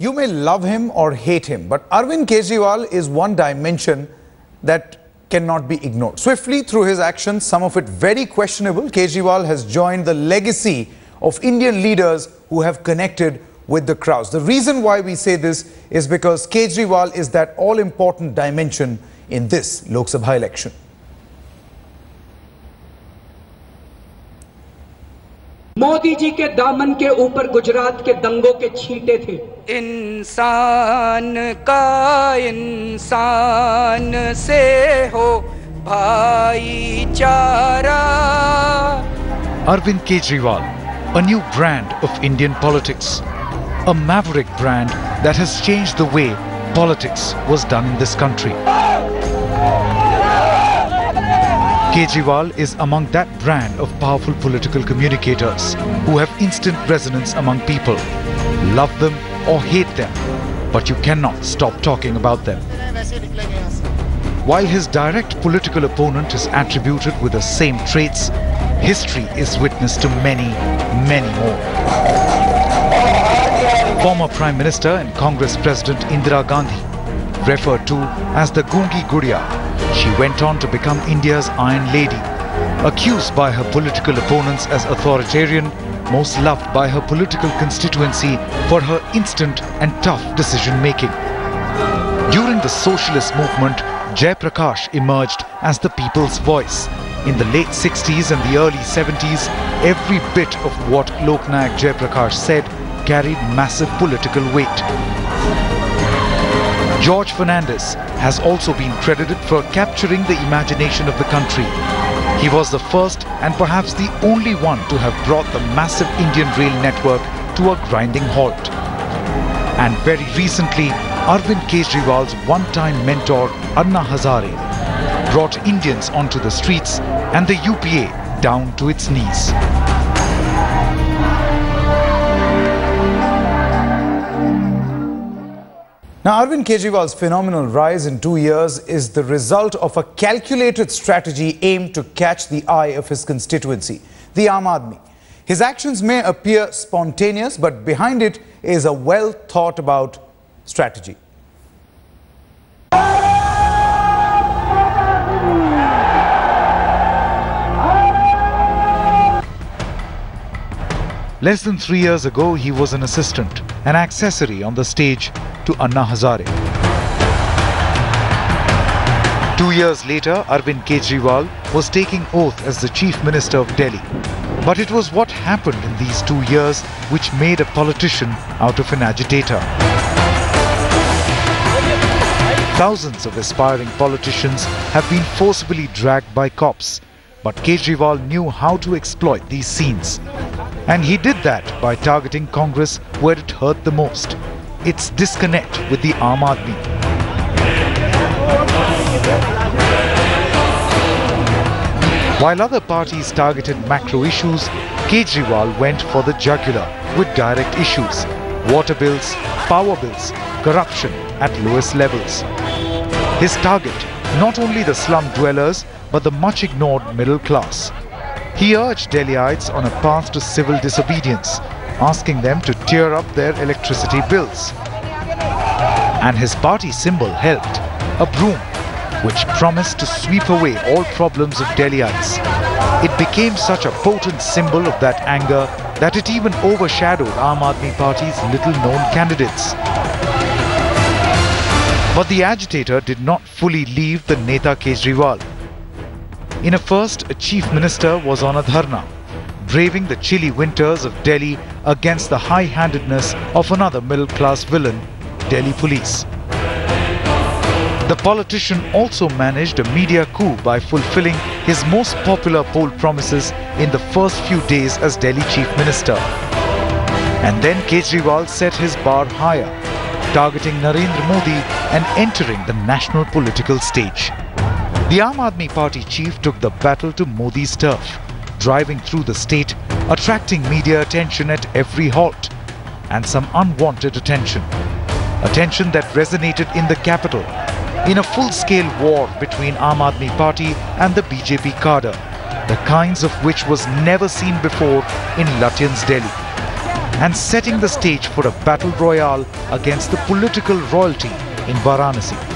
You may love him or hate him, but Arvind Kejriwal is one dimension that cannot be ignored. Swiftly, through his actions, some of it very questionable, Kejriwal has joined the legacy of Indian leaders who have connected with the crowds. The reason why we say this is because Kejriwal is that all-important dimension in this Lok Sabha election. Modi ji के दामन के ऊपर गुजरात के दंगों के छींटे थे इंसान का इंसान से हो भाईचारा Arvind Kejriwal, a new brand of Indian politics. A maverick brand that has changed the way politics was done in this country. Kejriwal is among that brand of powerful political communicators who have instant resonance among people. Love them or hate them, but you cannot stop talking about them. While his direct political opponent is attributed with the same traits, history is witness to many, many more. Former Prime Minister and Congress President Indira Gandhi, referred to as the Gungi Gudiya, she went on to become India's Iron Lady, accused by her political opponents as authoritarian, most loved by her political constituency for her instant and tough decision making. During the socialist movement, Jay Prakash emerged as the people's voice. In the late 60s and the early 70s, every bit of what Loknayak Jay Prakash said carried massive political weight. George Fernandes has also been credited for capturing the imagination of the country. He was the first and perhaps the only one to have brought the massive Indian rail network to a grinding halt. And very recently, Arvind Kejriwal's one-time mentor Anna Hazare brought Indians onto the streets and the UPA down to its knees. Now, Arvind Kejriwal's phenomenal rise in two years is the result of a calculated strategy aimed to catch the eye of his constituency, the Aam Aadmi. His actions may appear spontaneous, but behind it is a well thought about strategy. Less than three years ago, he was an assistant, an accessory on the stage to Anna Hazare. Two years later, Arvind Kejriwal was taking oath as the Chief Minister of Delhi. But it was what happened in these two years which made a politician out of an agitator. Thousands of aspiring politicians have been forcibly dragged by cops. But Kejriwal knew how to exploit these scenes. And he did that by targeting Congress where it hurt the most. Its disconnect with the Aam Aadmi. While other parties targeted macro issues, Kejriwal went for the jugular with direct issues. Water bills, power bills, corruption at lowest levels. His target, not only the slum dwellers, but the much ignored middle class. He urged Delhiites on a path to civil disobedience, asking them to tear up their electricity bills. And his party symbol helped, a broom, which promised to sweep away all problems of Delhiites. It became such a potent symbol of that anger that it even overshadowed Aam Aadmi Party's little-known candidates. But the agitator did not fully leave the Neta Kejriwal. In a first, a chief minister was on a dharna, braving the chilly winters of Delhi against the high-handedness of another middle-class villain, Delhi police. The politician also managed a media coup by fulfilling his most popular poll promises in the first few days as Delhi chief minister. And then Kejriwal set his bar higher, targeting Narendra Modi and entering the national political stage. The Aam Aadmi Party chief took the battle to Modi's turf, driving through the state, attracting media attention at every halt, and some unwanted attention. Attention that resonated in the capital, in a full-scale war between Aam Aadmi Party and the BJP cadre, the kinds of which was never seen before in Lutyens' Delhi. and setting the stage for a battle royale against the political royalty in Varanasi.